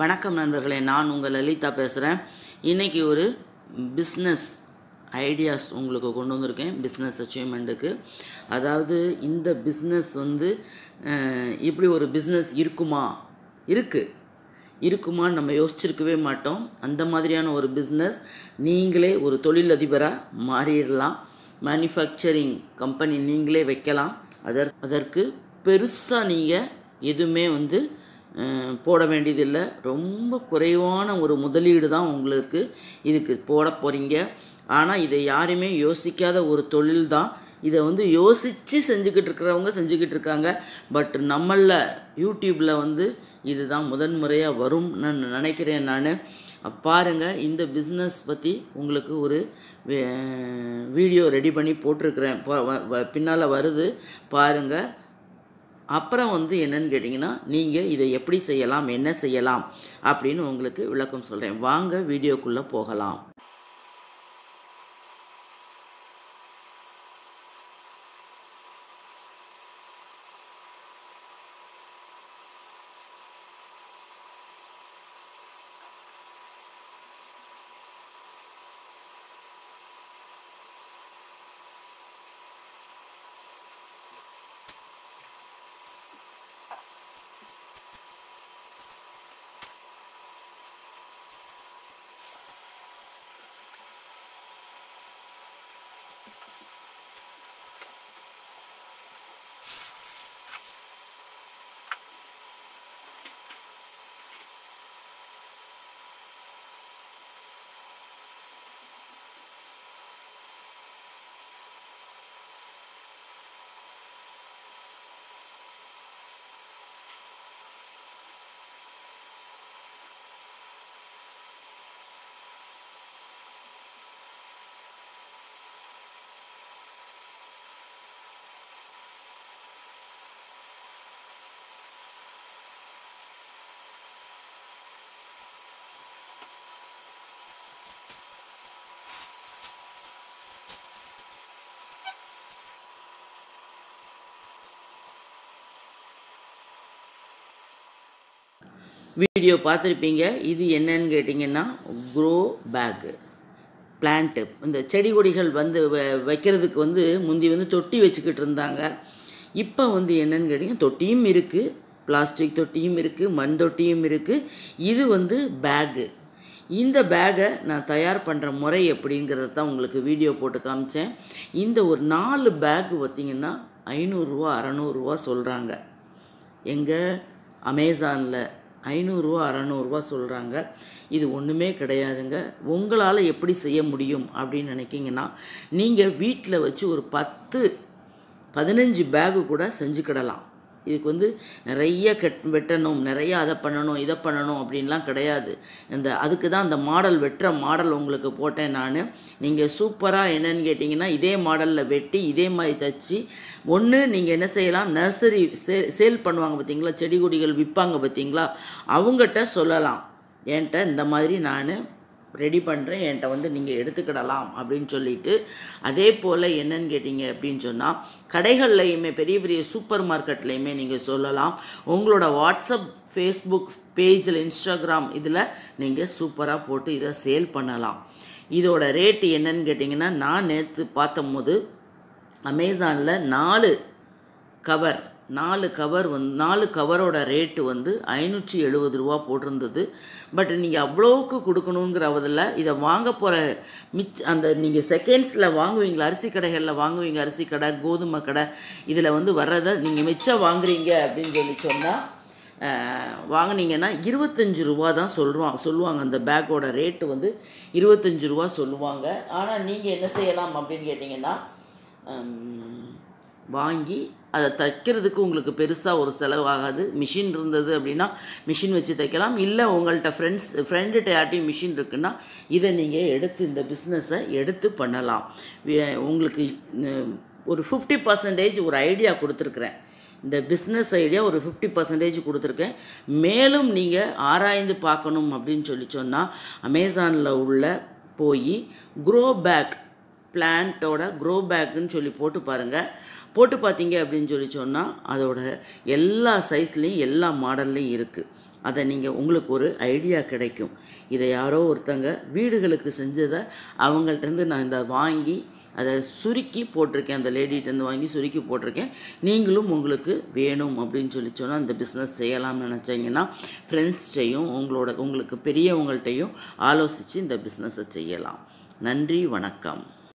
வணக்கம் நண்பர்களே நான் உங்கள் லலிதா பேசுகிறேன் இன்றைக்கி ஒரு பிஸ்னஸ் ஐடியாஸ் உங்களுக்கு கொண்டு வந்திருக்கேன். பிஸ்னஸ் அச்சீவ்மெண்ட்டுக்கு அதாவது இந்த பிஸ்னஸ் வந்து இப்படி ஒரு பிஸ்னஸ் இருக்குமா? இருக்குது இருக்குமான்னு நம்ம யோசிச்சிருக்கவே மாட்டோம். அந்த மாதிரியான ஒரு பிஸ்னஸ் நீங்களே ஒரு தொழிலதிபராக மாறிடலாம். மேனுஃபேக்சரிங் கம்பெனி நீங்களே வைக்கலாம். அதற் அதற்கு பெருசாக நீங்கள் எதுவுமே வந்து போட வேண்டியதில்லை. ரொம்ப குறைவான ஒரு முதலீடு தான் உங்களுக்கு இதுக்கு போட போகிறீங்க ஆனால் இதை யாருமே யோசிக்காத ஒரு தொழில் தான். இதை வந்து யோசித்து செஞ்சுக்கிட்டு இருக்கிறவங்க செஞ்சுக்கிட்டு இருக்காங்க. பட் நம்மளில் யூடியூப்பில் வந்து இதுதான் முதன்முறையாக வரும்னு நான் நினைக்கிறேன் நான். பாருங்கள் இந்த பிஸ்னஸ் பற்றி உங்களுக்கு ஒரு வீடியோ ரெடி பண்ணி போட்டிருக்கிறேன். பின்னால் வருது. பாருங்கள் அப்புறம் வந்து என்னன்னு கேட்டிங்கன்னா நீங்கள் இதை எப்படி செய்யலாம் என்ன செய்யலாம் அப்படின்னு உங்களுக்கு விளக்கம் சொல்கிறேன் வாங்க வீடியோக்குள்ளே போகலாம். வீடியோ பார்த்துருப்பீங்க. இது என்னன்னு கேட்டிங்கன்னா க்ரோ பேக்கு பிளான்ட்டு இந்த செடி கொடிகள் வந்து வ- வைக்கிறதுக்கு வந்து முந்தி வந்து தொட்டி வச்சுக்கிட்டு இருந்தாங்க. இப்போ வந்து என்னன்னு கேட்டிங்கன்னா தொட்டியும் இருக்குது பிளாஸ்டிக் தொட்டியும் இருக்குது மண் தொட்டியும் இருக்குது இது வந்து பேகு இந்த பேகை நான் தயார் பண்ணுற முறை எப்படிங்கிறத தான் உங்களுக்கு வீடியோ போட்டு காமிச்சேன். இந்த ஒரு நாலு பேக்கு பார்த்தீங்கன்னா ஐநூறுரூவா அறநூறுரூவா சொல்கிறாங்க எங்கள் அமேசானில் ஐநூறுரூவா அறநூறுரூவா சொல்கிறாங்க இது ஒன்றுமே கிடையாதுங்க. உங்களால் எப்படி செய்ய முடியும் அப்படின்னு நினைக்கிங்கன்னா நீங்கள் வீட்டில் வச்சு ஒரு பத்து பதினஞ்சு பேகு கூட செஞ்சுக்கிடலாம். இதுக்கு வந்து நிறைய கெட் வெட்டணும் நிறைய அதை பண்ணணும் இதை பண்ணணும் அப்படின்லாம் கிடையாது. இந்த அதுக்கு தான் அந்த மாடல் வெட்டுற மாடல் உங்களுக்கு போட்டேன் நான். நீங்கள் சூப்பராக என்னன்னு கேட்டிங்கன்னா இதே மாடலில் வெட்டி இதே மாதிரி தச்சு. ஒன்று நீங்கள் என்ன செய்யலாம்? நர்சரி சே சேல் பண்ணுவாங்க பார்த்தீங்களா? செடி கொடிகள் விற்பாங்க பார்த்தீங்களா? அவங்ககிட்ட சொல்லலாம். என்கிட்ட இந்த மாதிரி நான் ரெடி பண்ணுறேன் என்கிட்ட வந்து நீங்கள் எடுத்துக்கிடலாம் அப்படின்னு சொல்லிட்டு அதே போல் என்னன்னு கேட்டிங்க அப்படின்னு சொன்னால் கடைகள்லையுமே பெரிய பெரிய சூப்பர் மார்க்கெட்லையுமே நீங்கள் சொல்லலாம். உங்களோட வாட்ஸ்அப் ஃபேஸ்புக் பேஜில் இன்ஸ்டாகிராம் இதில் நீங்கள் சூப்பராக போட்டு இதை சேல் பண்ணலாம். இதோட ரேட்டு என்னன்னு கேட்டிங்கன்னா நான் நேற்று பார்த்தம்போது அமேசானில் நாலு கவர் நாலு கவர் வந் நாலு கவரோட ரேட்டு வந்து ஐநூற்றி எழுபது ரூபா போட்டிருந்தது. பட் நீங்கள் அவ்வளோவுக்கு கொடுக்கணுங்கிறதில் இதை வாங்க போகிற மிச் அந்த நீங்கள் செகண்ட்ஸில் வாங்குவீங்களா அரிசி கடைகளில் வாங்குவீங்க அரிசி கடை கோதுமை கடை இதில் வந்து வர்றதை நீங்கள் மிச்சம் வாங்குறீங்க அப்படின்னு சொல்லி சொன்னால் வாங்கினீங்கன்னா இருபத்தஞ்சு ரூபா தான் சொல்லுவாங்க சொல்லுவாங்க. அந்த பேக்கோட ரேட்டு வந்து இருபத்தஞ்சு ரூபா சொல்லுவாங்க. ஆனால் நீங்கள் என்ன செய்யலாம் அப்படின்னு கேட்டிங்கன்னா வாங்கி அதை தைக்கிறதுக்கு உங்களுக்கு பெருசாக ஒரு செலவாகாது. மிஷின் இருந்தது அப்படின்னா மிஷின் வச்சு தைக்கலாம். இல்லை உங்கள்கிட்ட ஃப்ரெண்ட்ஸ் ஃப்ரெண்டுகிட்ட யார்ட்டையும் மிஷின் இருக்குன்னா இதை நீங்கள் எடுத்து இந்த பிஸ்னஸை எடுத்து பண்ணலாம். வே- உங்களுக்கு ஒரு ஃபிஃப்டி பர்சன்டேஜ் ஒரு ஐடியா கொடுத்துருக்குறேன். இந்த பிஸ்னஸ் ஐடியா ஒரு ஃபிஃப்டி பர்சன்டேஜ் கொடுத்துருக்கேன். மேலும் நீங்கள் ஆராய்ந்து பார்க்கணும் அப்படின்னு சொல்லி சொன்னால் அமேசானில் உள்ள போய் க்ரோ பேக் பிளான்ட்டோட க்ரோ பேக்குன்னு சொல்லி போட்டு பாருங்கள் போட்டு பார்த்தீங்க அப்படின்னு சொல்லி சொன்னால் அதோட எல்லா சைஸ்லேயும் எல்லா மாடல்லையும் இருக்குது அதை நீங்கள் உங்களுக்கு ஒரு ஐடியா கிடைக்கும். இதை யாரோ ஒருத்தங்க வீடுகளுக்கு செஞ்சதை அவங்கள்ட்டேருந்து நான் இந்த வாங்கி அதை சுருக்கி போட்டிருக்கேன். அந்த லேடிகிட்டேருந்து வாங்கி சுருக்கி போட்டிருக்கேன். நீங்களும் உங்களுக்கு வேணும் அப்படின்னு சொல்லி சொன்னால் இந்த பிஸ்னஸ் செய்யலாம்னு நினச்சிங்கன்னா ஃப்ரெண்ட்ஸ்டையும் உங்களோட உங்களுக்கு பெரியவங்கள்ட்டையும் ஆலோசித்து இந்த பிஸ்னஸை செய்யலாம். நன்றி வணக்கம்.